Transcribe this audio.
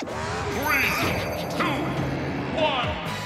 Three, two, one.